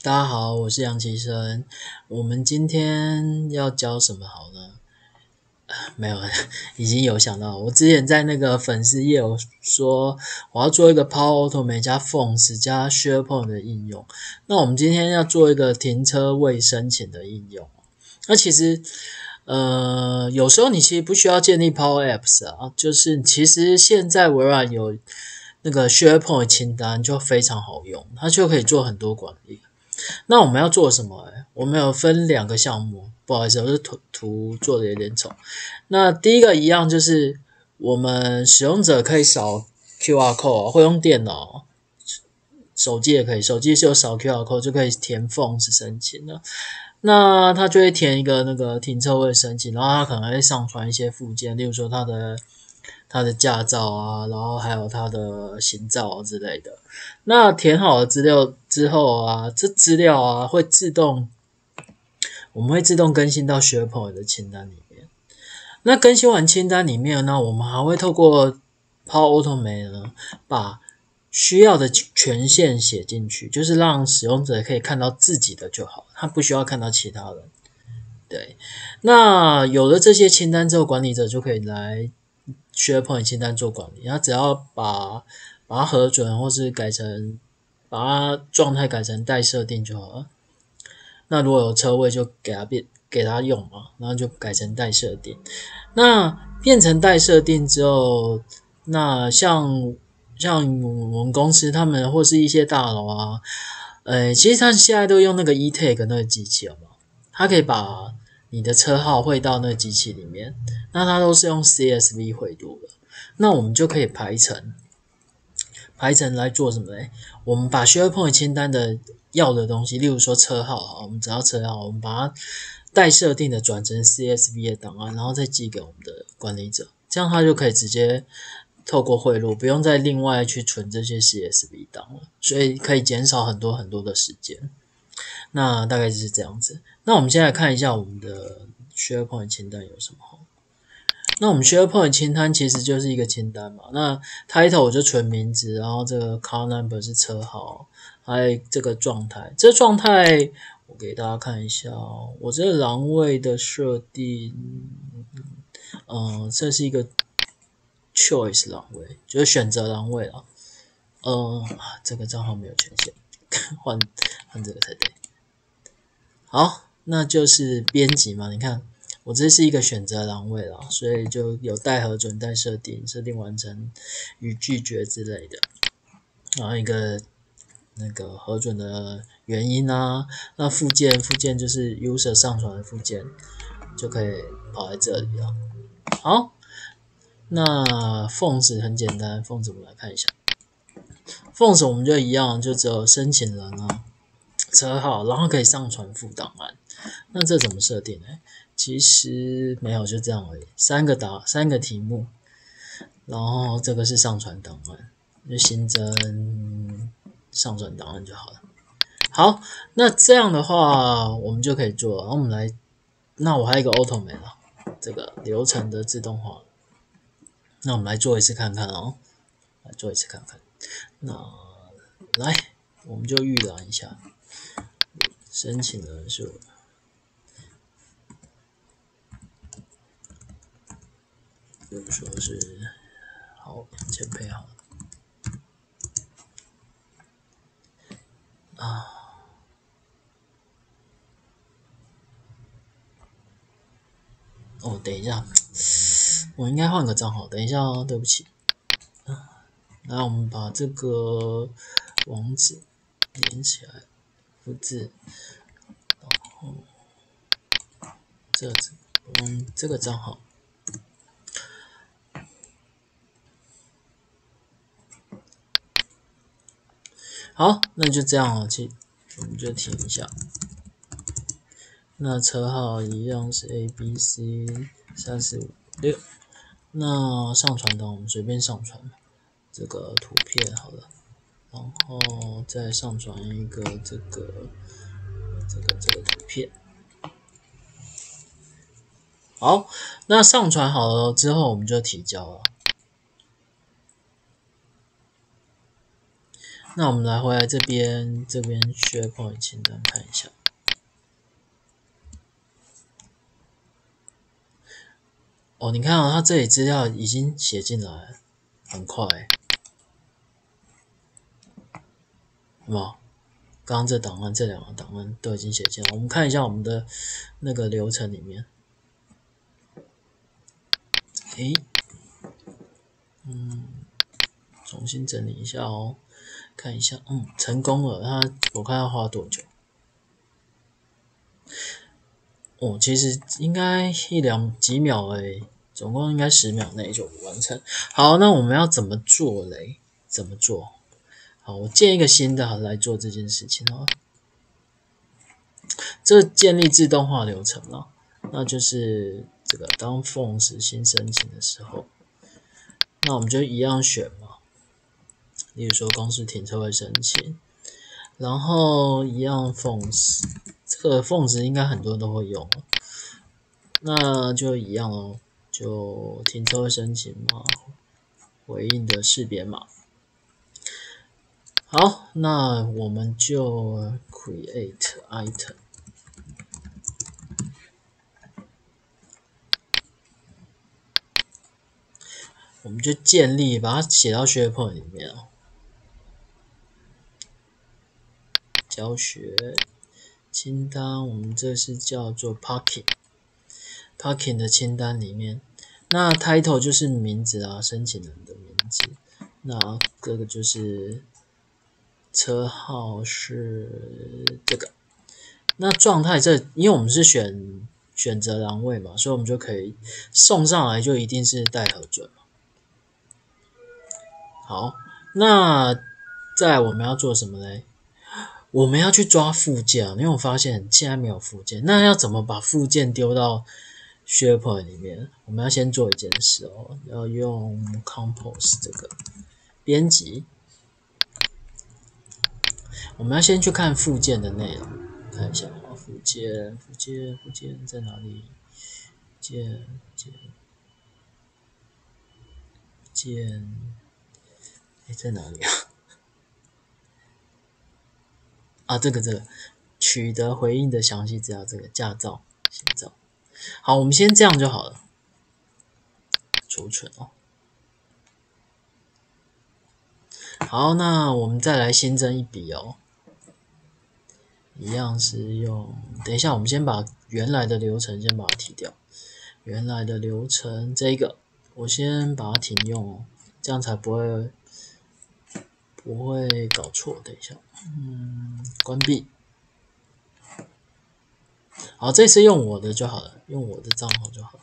大家好，我是杨奇生。我们今天要教什么好呢？没有，已经有想到。我之前在那个粉丝页有说，我要做一个 Power Automate 加 Fonts 加 SharePoint 的应用。那我们今天要做一个停车位申请的应用。那其实，呃，有时候你其实不需要建立 Power Apps 啊，就是其实现在微软有那个 SharePoint 清单就非常好用，它就可以做很多管理。那我们要做什么？我们有分两个项目。不好意思，我是图图做的有点丑。那第一个一样就是我们使用者可以扫 QR code，会用电脑、手机也可以，手机是有扫 QR code 就可以填 form 是申请的。那他就会填一个那个停车位申请，然后他可能会上传一些附件，例如说他的。他的驾照啊，然后还有他的行照之类的。那填好了资料之后啊，这资料啊会自动，我们会自动更新到 SharePoint 的清单里面。那更新完清单里面呢，我们还会透过 Power Automate 呢，把需要的权限写进去，就是让使用者可以看到自己的就好，他不需要看到其他人。对，那有了这些清单之后，管理者就可以来。SharePoint 清单做管理，他只要把把它核准，或是改成把它状态改成待设定就好了。那如果有车位，就给他变给他用嘛，然后就改成待设定。那变成待设定之后，那像像我们公司他们或是一些大楼啊，呃，其实他现在都用那个 eTag 那个机器了嘛，它可以把。你的车号汇到那机器里面，那它都是用 CSV 汇入的，那我们就可以排成，排成来做什么嘞？我们把 SharePoint 清单的要的东西，例如说车号啊，我们只要车号，我们把它待设定的转成 CSV 的档案，然后再寄给我们的管理者，这样他就可以直接透过汇入，不用再另外去存这些 CSV 档了，所以可以减少很多很多的时间。那大概就是这样子。那我们现在看一下我们的 SharePoint 清单有什么。那我们 SharePoint 清单其实就是一个清单嘛。那 Title 我就存名字，然后这个 Car Number 是车号，还有这个状态。这状态我给大家看一下哦。我这个栏位的设定，嗯，这是一个 Choice 栏位，就是选择栏位了。嗯，这个账号没有权限，换换这个才对。好，那就是编辑嘛。你看，我这是一个选择栏位了，所以就有待核准、待设定、设定完成与拒绝之类的。然后一个那个核准的原因啊，那附件附件就是 user 上传的附件，就可以跑在这里了。好，那 fonts 很简单，fonts 我们来看一下，fonts 我们就一样，就只有申请人啊。车号，然后可以上传副档案。那这怎么设定呢？其实没有，就这样而已。三个答，三个题目，然后这个是上传档案，就新增上传档案就好了。好，那这样的话，我们就可以做。然后我们来，那我还有一个 Auto 没了，这个流程的自动化。那我们来做一次看看哦，来做一次看看。那来，我们就预览一下。申请人数，比如说是好，先配好啊。哦，等一下，我应该换个账号。等一下哦，对不起。啊，来，我们把这个网址连起来。复制，然后这嗯这个账号，好，那就这样哦，去我们就停一下。那车号一样是 A B C 三四五六，那上传的我们随便上传这个图片好了。然后再上传一个这个这个这个图片。好，那上传好了之后，我们就提交了。那我们来回来这边，这边 SharePoint 清单看一下。哦，你看啊，它这里资料已经写进来了，很快。什么？刚刚这档案，这两个档案都已经写进来。我们看一下我们的那个流程里面。诶，嗯，重新整理一下哦，看一下，嗯，成功了。它我看要花多久？哦，其实应该一两几秒诶，总共应该十秒内就完成。好，那我们要怎么做嘞？怎么做？好，我建一个新的来做这件事情哦。这建立自动化流程了，那就是这个当 phone 是新申请的时候，那我们就一样选。例如说公司停车位申请，然后一样 phone。这个凤值应该很多人都会用，那就一样哦，就停车位申请嘛，回应的识别码。好，那我们就 create item，我们就建立，把它写到 SharePoint 里面哦，教学。清单，我们这是叫做 parking，parking 的清单里面，那 title 就是名字啊，申请人的名字，那这个就是车号是这个，那状态这，因为我们是选选择栏位嘛，所以我们就可以送上来就一定是待核准嘛。好，那在我们要做什么嘞？我们要去抓附件，因为我发现现在没有附件。那要怎么把附件丢到 SharePoint 里面？我们要先做一件事哦，要用 Compose 这个编辑。我们要先去看附件的内容，看一下啊，附件、附件、附件在哪里？件、件、件，哎，在哪里啊？啊，这个这个取得回应的详细资料，这个驾照、行照。好，我们先这样就好了，储存哦。好，那我们再来新增一笔哦，一样是用。等一下，我们先把原来的流程先把它提掉。原来的流程这个，我先把它停用哦，这样才不会。不会搞错，等一下，嗯，关闭。好，这次用我的就好了，用我的账号就好。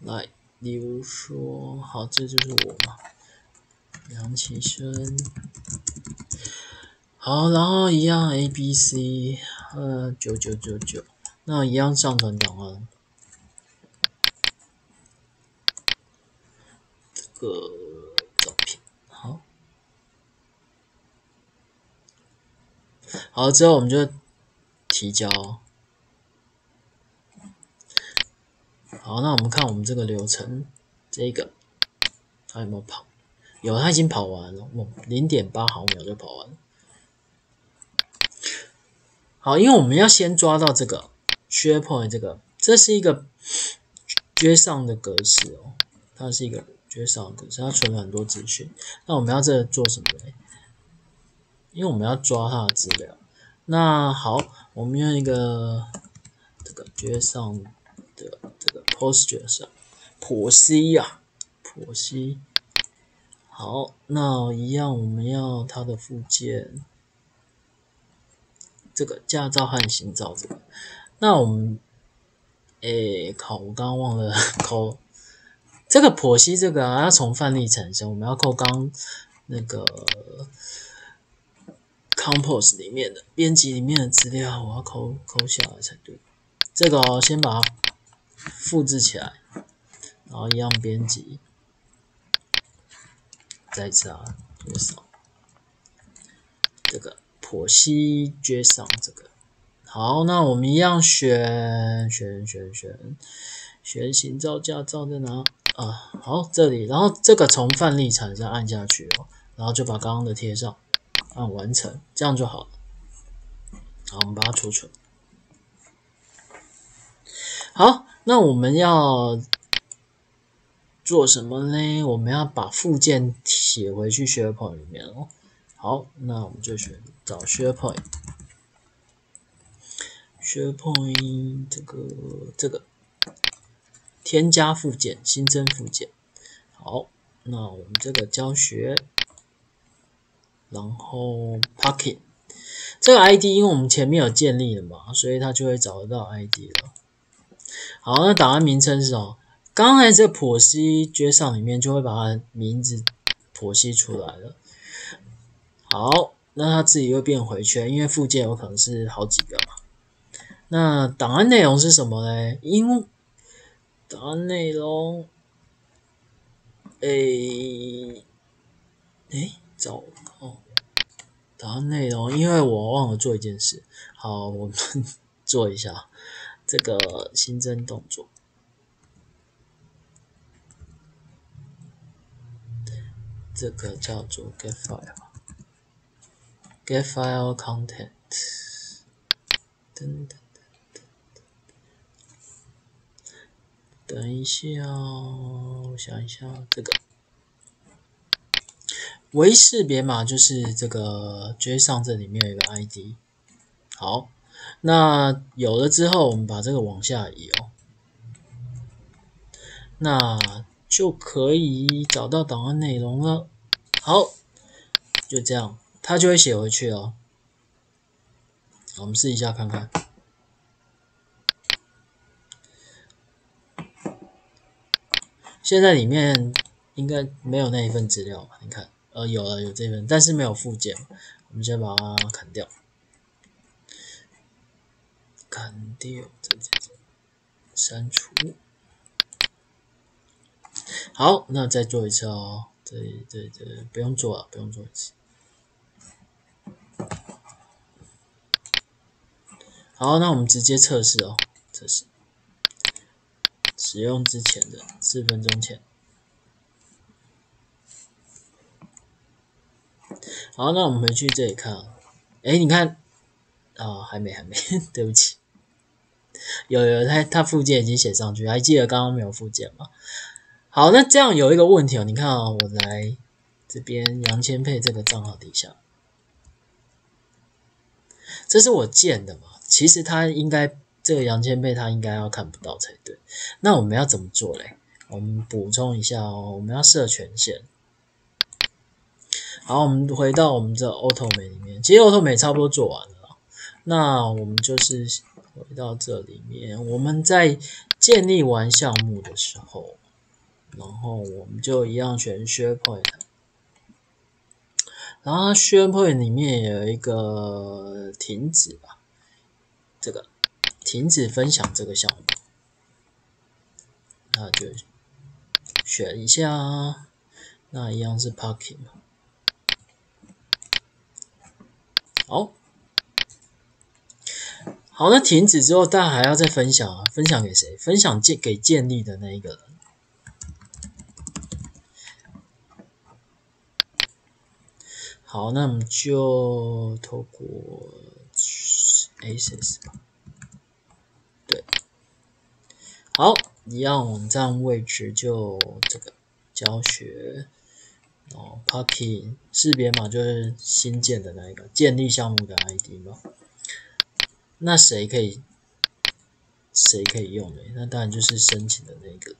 来，比如说，好，这就是我嘛，梁启生。好，然后一样 A B C，呃，九九九九，那一样上传档案。这个。好，之后我们就提交。好，那我们看我们这个流程，这个它有没有跑？有，它已经跑完了，零点八毫秒就跑完了。好，因为我们要先抓到这个 SharePoint 这个，这是一个 JSON 的格式哦，它是一个 JSON 格式，它存了很多资讯。那我们要这做什么呢？因为我们要抓它的资料。那好，我们用一个这个 JSON 的这个 Posture 上剖析呀，剖析。好，那一样我们要它的附件，这个驾照和行照这个。那我们，诶，靠，我刚刚忘了 扣这个剖析这个啊，要从范例产生，我们要扣刚那个。Compose 里面的编辑里面的资料，我要抠抠下来才对。这个先把它复制起来，然后一样编辑，再一次啊，JSON，这个剖析 JSON 这个。好，那我们一样选选选选选行照驾照在哪啊？好，这里，然后这个从范例产生按下去哦，然后就把刚刚的贴上。按完成，这样就好了。好，我们把它储存。好，那我们要做什么呢？我们要把附件写回去 SharePoint 里面哦。好，那我们就选找 SharePoint，SharePoint 这个这个添加附件，新增附件。好，那我们这个教学，然后 Pocket。这个 ID 因为我们前面有建立了嘛，所以它就会找得到 ID 了。好，那档案名称是什么？刚才这剖析 JSON 里面就会把它名字剖析出来了。好，那它自己会变回圈，因为附件有可能是好几个嘛。那档案内容是什么呢？因为档案内容，诶，诶，找。档案内容，因为我忘了做一件事。好，我们 做一下这个新增动作。这个叫做 get file，get file content。等等等等，等一下，我想一下这个。唯一识别码就是这个 JSON 这里面有一个 ID。好，那有了之后，我们把这个往下移哦，那就可以找到档案内容了。好，就这样，它就会写回去哦。我们试一下看看，现在里面应该没有那一份资料吧？你看。呃，有了，有这份，但是没有附件，我们先把它砍掉，砍掉，这这这，删除。好，那再做一次哦，对对对，不用做了，不用做一次。好，那我们直接测试哦，测试，使用之前的四分钟前。好，那我们回去这里看。哎，你看啊，还没，还没，对不起。有有，它它附件已经写上去，还记得刚刚没有附件吗？好，那这样有一个问题哦，你看啊，我来这边杨千佩这个账号底下，这是我建的嘛？其实他应该这个杨千佩他应该要看不到才对。那我们要怎么做嘞？我们补充一下哦，我们要设权限。好，我们回到我们这 Automate 里面，其实 Automate 差不多做完了。那我们就是回到这里面，我们在建立完项目的时候，然后我们就一样选 SharePoint，然后 SharePoint 里面有一个停止吧，这个停止分享这个项目，那就选一下，那一样是 Parking。好，好，那停止之后，大家还要再分享啊？分享给谁？分享建给建立的那一个人。好，那我们就透过 ACES 吧。对，好，一样网站位置就这个教学。哦，Parking 识别码就是新建的那一个建立项目的 ID 嘛。那谁可以谁可以用呢？那当然就是申请的那个。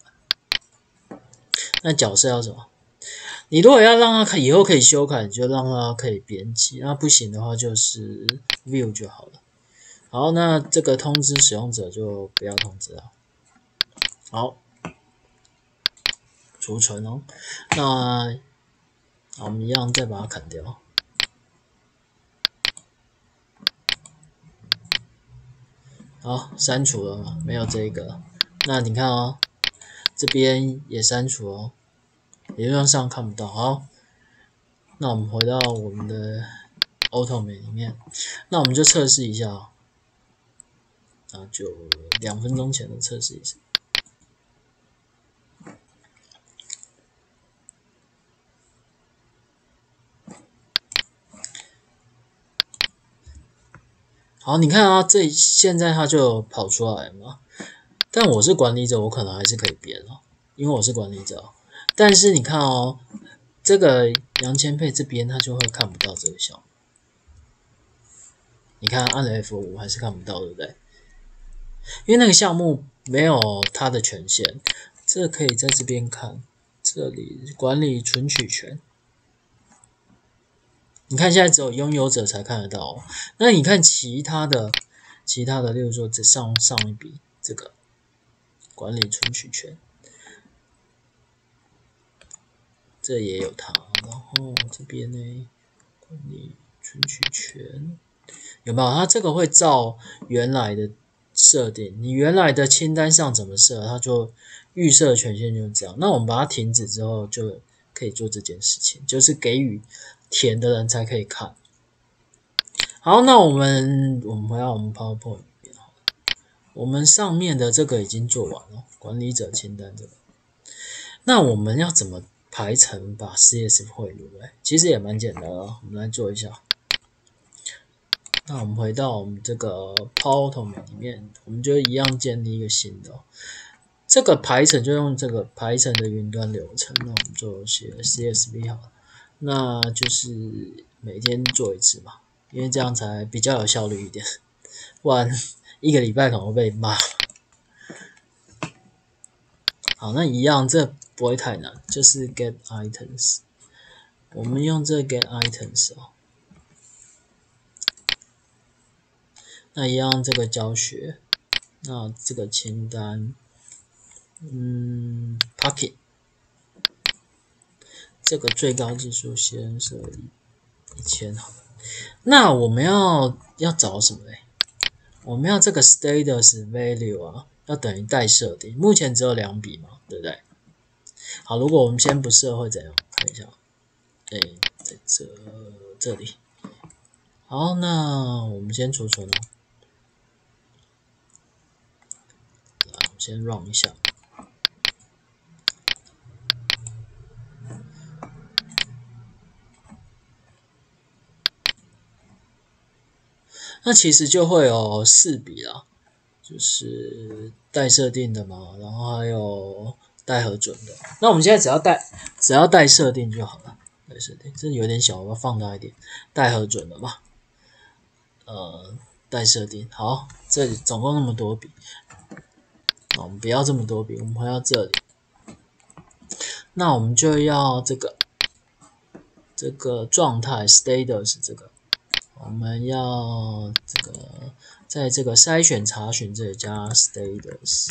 那角色要什么？你如果要让他以后可以修改，你就让他可以编辑；那不行的话，就是 View 就好了。好，那这个通知使用者就不要通知了。好，储存哦。那好我们一样再把它砍掉。好，删除了嘛？没有这个。那你看哦，这边也删除哦，理论上看不到。好，那我们回到我们的 Automate 里面，那我们就测试一下。那就两分钟前的测试一下。好，你看啊，这现在它就跑出来嘛。但我是管理者，我可能还是可以编哦，因为我是管理者。但是你看哦，这个杨千佩这边他就会看不到这个项目。你看按了 F 五还是看不到，对不对？因为那个项目没有他的权限。这可以在这边看，这里管理存取权。你看现在只有拥有者才看得到。那你看其他的，其他的，例如说这上上一笔这个管理存取权。这也有它，然后这边呢，管理存取权有没有？它这个会照原来的设定，你原来的清单上怎么设，它就预设权限就是这样。那我们把它停止之后，就可以做这件事情，就是给予填的人才可以看。好，那我们我们回到我们 PowerPoint 里面，我们上面的这个已经做完了，管理者清单这个，那我们要怎么？排程把 CS 汇入来，其实也蛮简单的。我们来做一下。那我们回到我们这个 PowerPoint 里面，我们就一样建立一个新的。这个排程就用这个排程的云端流程。那我们就写 CSV 好了，那就是每天做一次嘛，因为这样才比较有效率一点。不然一个礼拜可能会被骂。好，那一样这。不会太难，就是 get items。我们用这 get items 哦。那一样这个教学，那这个清单，嗯，pocket，这个最高字数先设一千好。那我们要要找什么嘞？我们要这个 status value 啊，要等于待设定。目前只有两笔嘛，对不对？好，如果我们先不设会怎样？看一下，哎，在这这里。好，那我们先储存哦。来，我先 run 一下。那其实就会有四笔啦，就是待设定的嘛，然后还有。待核准的，那我们现在只要带，只要带设定就好了。待设定，这有点小，我要放大一点。待核准的嘛，呃，待设定。好，这里总共那么多笔，我们不要这么多笔，我们回到这里。那我们就要这个，这个状态 status 这个，我们要这个，在这个筛选查询这里加 status。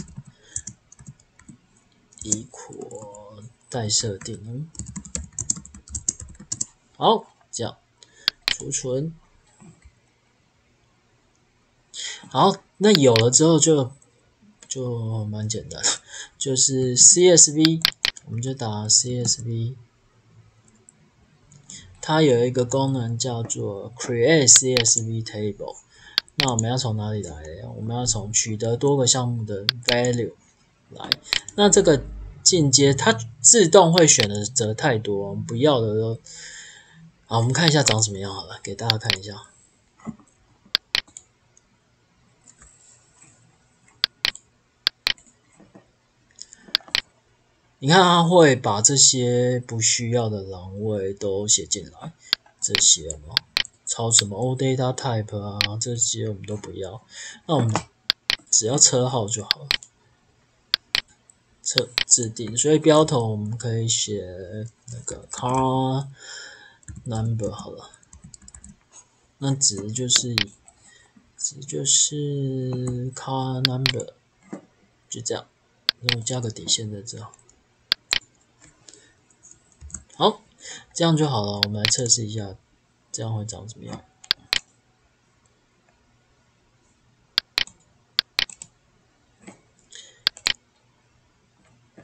一括待设定，好，这样储存，好，那有了之后就就蛮简单，就是 CSV，我们就打 CSV，它有一个功能叫做 Create CSV Table，那我们要从哪里来？我们要从取得多个项目的 Value。来，那这个进阶它自动会选的则太多，不要的都好。我们看一下长什么样好了，给大家看一下。你看他会把这些不需要的栏位都写进来，这些嘛，抄什么 o data type 啊，这些我们都不要。那我们只要车号就好了。车制定，所以标头我们可以写那个 car number 好了，那值就是值就是 car number，就这样，然后加个底线在这，好，这样就好了。我们来测试一下，这样会长怎么样？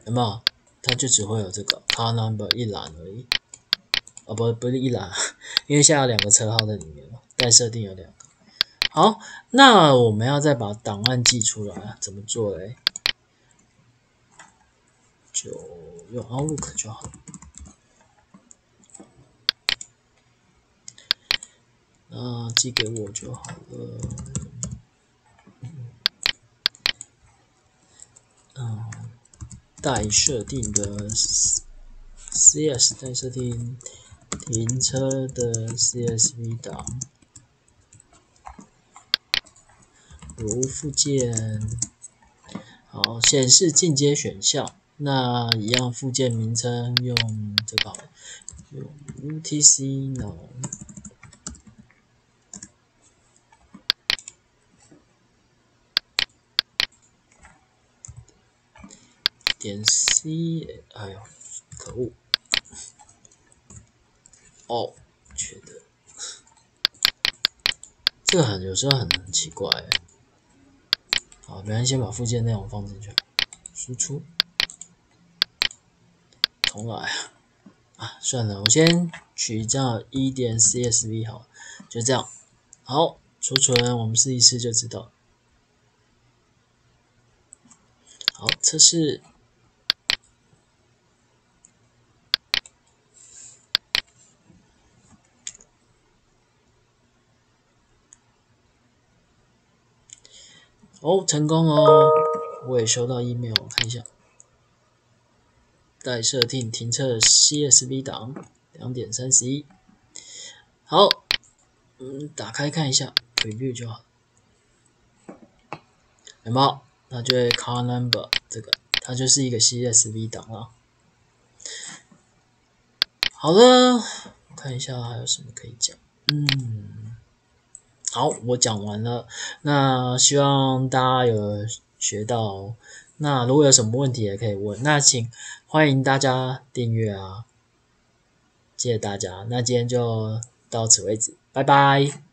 有没有？它就只会有这个 car number 一栏而已，哦不不是一栏，因为现在有两个车号在里面嘛，待设定有两个。好，那我们要再把档案寄出来，怎么做嘞？就用 Outlook 就好。啊，寄给我就好了。嗯，待设定的 CS 待设定停车的 CSV 档，如附件。好，显示进阶选项，那一样附件名称用这个，用 UTC no。点 C，哎呦，可恶！哦，觉得这个很有时候很奇怪。好，没关系，先把附件内容放进去，输出，重来啊！啊，算了，我先取叫一点 CSV 好，就这样。好，储存，我们试一试就知道。好，测试。哦，成功哦！我也收到 email，我看一下。待设定停车 CSV 档两点三十一。好，嗯，打开看一下，preview 就好。有没有？那就 car number 这个，它就是一个 CSV 档啊。好了，我看一下还有什么可以讲。嗯。好，我讲完了。那希望大家有学到。那如果有什么问题也可以问。那请欢迎大家订阅啊！谢谢大家。那今天就到此为止，拜拜。